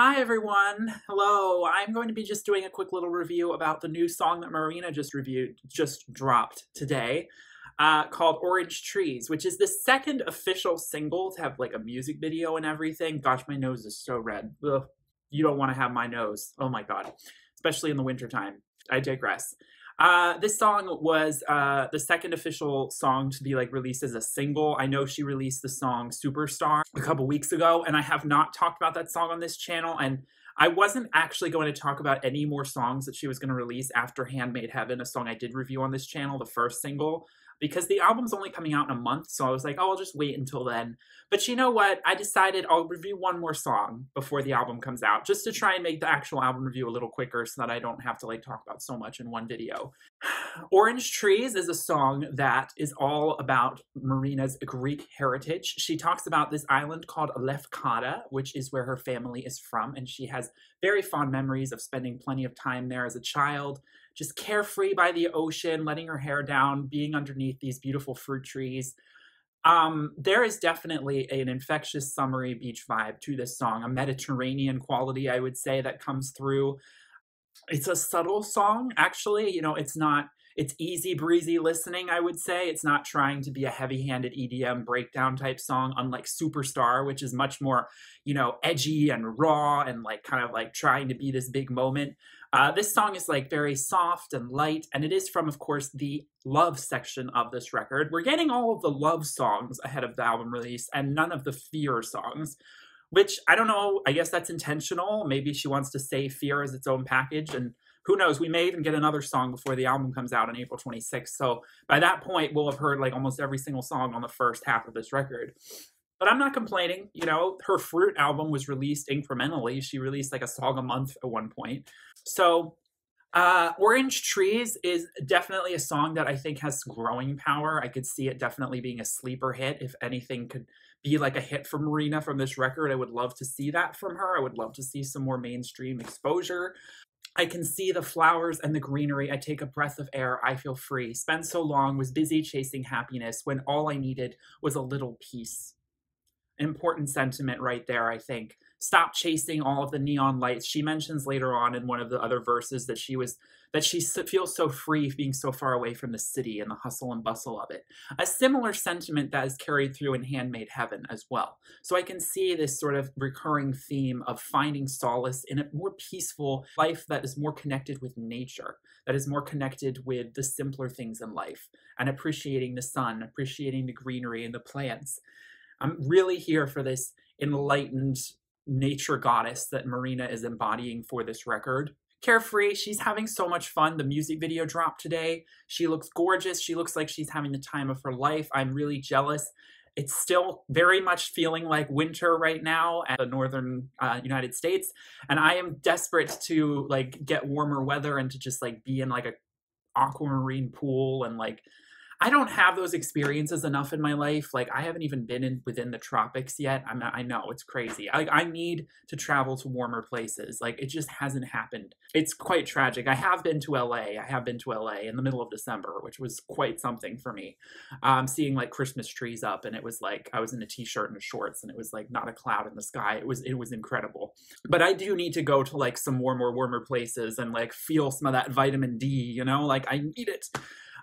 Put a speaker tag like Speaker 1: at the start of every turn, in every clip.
Speaker 1: Hi everyone. Hello. I'm going to be just doing a quick little review about the new song that Marina just reviewed, just dropped today, uh, called Orange Trees, which is the second official single to have like a music video and everything. Gosh, my nose is so red. Ugh. You don't want to have my nose. Oh my god. Especially in the wintertime. I digress. Uh, this song was uh, the second official song to be like released as a single. I know she released the song Superstar a couple weeks ago, and I have not talked about that song on this channel. And I wasn't actually going to talk about any more songs that she was going to release after Handmade Heaven, a song I did review on this channel, the first single because the album's only coming out in a month. So I was like, oh, I'll just wait until then. But you know what? I decided I'll review one more song before the album comes out, just to try and make the actual album review a little quicker so that I don't have to like talk about so much in one video. Orange Trees is a song that is all about Marina's Greek heritage. She talks about this island called Lefkada, which is where her family is from, and she has very fond memories of spending plenty of time there as a child just carefree by the ocean, letting her hair down, being underneath these beautiful fruit trees. Um, there is definitely an infectious summery beach vibe to this song, a Mediterranean quality, I would say, that comes through. It's a subtle song, actually. You know, it's not, it's easy breezy listening, I would say. It's not trying to be a heavy handed EDM breakdown type song, unlike Superstar, which is much more, you know, edgy and raw and like kind of like trying to be this big moment. Uh, this song is like very soft and light, and it is from, of course, the love section of this record. We're getting all of the love songs ahead of the album release and none of the fear songs, which I don't know. I guess that's intentional. Maybe she wants to say fear as its own package, and who knows? We may even get another song before the album comes out on April 26th. So by that point, we'll have heard like almost every single song on the first half of this record. But I'm not complaining. You know, her FROOT album was released incrementally. She released like a song a month at one point. So, uh, Orange Trees is definitely a song that I think has growing power. I could see it definitely being a sleeper hit. If anything could be like a hit for Marina from this record, I would love to see that from her. I would love to see some more mainstream exposure. I can see the flowers and the greenery. I take a breath of air. I feel free. Spent so long, was busy chasing happiness when all I needed was a little peace important sentiment right there, I think. Stop chasing all of the neon lights. She mentions later on in one of the other verses that she was that she feels so free being so far away from the city and the hustle and bustle of it. A similar sentiment that is carried through in Handmade Heaven as well. So I can see this sort of recurring theme of finding solace in a more peaceful life that is more connected with nature, that is more connected with the simpler things in life, and appreciating the sun, appreciating the greenery and the plants. I'm really here for this enlightened nature goddess that Marina is embodying for this record. Carefree, she's having so much fun. The music video dropped today. She looks gorgeous. She looks like she's having the time of her life. I'm really jealous. It's still very much feeling like winter right now at the northern uh, United States, and I am desperate to like get warmer weather and to just like be in like a aquamarine pool and like I don't have those experiences enough in my life. Like I haven't even been in within the tropics yet. I'm not, I know it's crazy. I, I need to travel to warmer places. Like it just hasn't happened. It's quite tragic. I have been to LA. I have been to LA in the middle of December, which was quite something for me. Um, seeing like Christmas trees up, and it was like I was in a t-shirt and shorts, and it was like not a cloud in the sky. It was it was incredible. But I do need to go to like some warmer, warmer places and like feel some of that vitamin D. You know, like I need it.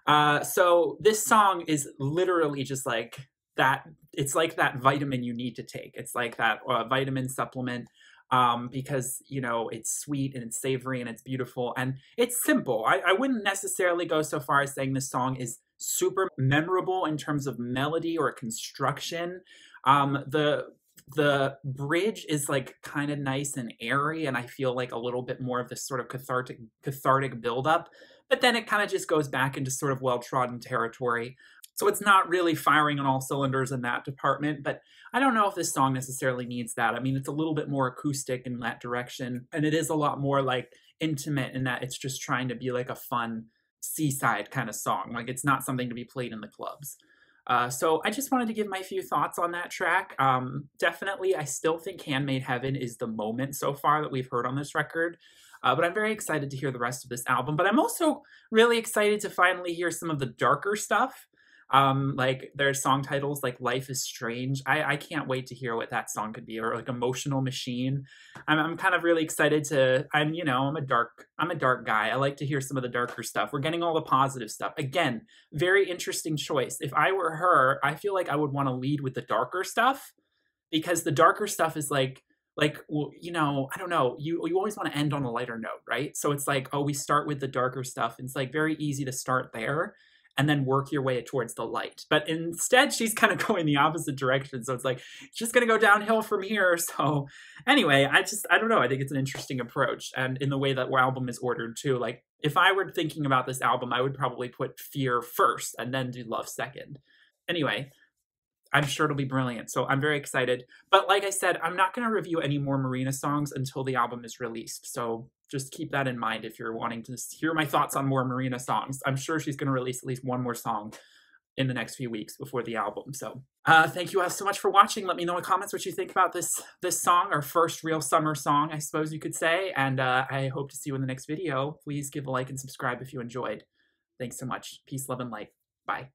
Speaker 1: Uh, so this song is literally just like that. It's like that vitamin you need to take. It's like that uh, vitamin supplement um, because you know it's sweet and it's savory and it's beautiful and it's simple. I, I wouldn't necessarily go so far as saying this song is super memorable in terms of melody or construction. Um, the the bridge is like kind of nice and airy, and I feel like a little bit more of this sort of cathartic cathartic buildup but then it kind of just goes back into sort of well trodden territory. So it's not really firing on all cylinders in that department, but I don't know if this song necessarily needs that. I mean, it's a little bit more acoustic in that direction, and it is a lot more like intimate in that it's just trying to be like a fun seaside kind of song. Like it's not something to be played in the clubs. Uh, so I just wanted to give my few thoughts on that track. Um, definitely, I still think Handmade Heaven is the moment so far that we've heard on this record. Uh, but I'm very excited to hear the rest of this album. But I'm also really excited to finally hear some of the darker stuff. Um, like there's song titles like Life is Strange. I, I can't wait to hear what that song could be, or like Emotional Machine. I'm, I'm kind of really excited to I'm, you know, I'm a dark, I'm a dark guy. I like to hear some of the darker stuff. We're getting all the positive stuff. Again, very interesting choice. If I were her, I feel like I would want to lead with the darker stuff because the darker stuff is like like well, you know i don't know you you always want to end on a lighter note right so it's like oh we start with the darker stuff it's like very easy to start there and then work your way towards the light. But instead she's kind of going the opposite direction. So it's like it's just going to go downhill from here. So anyway i just i don't know. I think it's an interesting approach and in the way that our album is ordered too. Like if i were thinking about this album i would probably put fear first and then do love second. Anyway I'm sure it'll be brilliant. So I'm very excited. But like I said, I'm not going to review any more Marina songs until the album is released. So just keep that in mind if you're wanting to hear my thoughts on more Marina songs. I'm sure she's going to release at least one more song in the next few weeks before the album. So uh, thank you all so much for watching. Let me know in the comments what you think about this this song, our first real summer song, I suppose you could say. And uh, I hope to see you in the next video. Please give a like and subscribe if you enjoyed. Thanks so much. Peace, love, and light. Bye.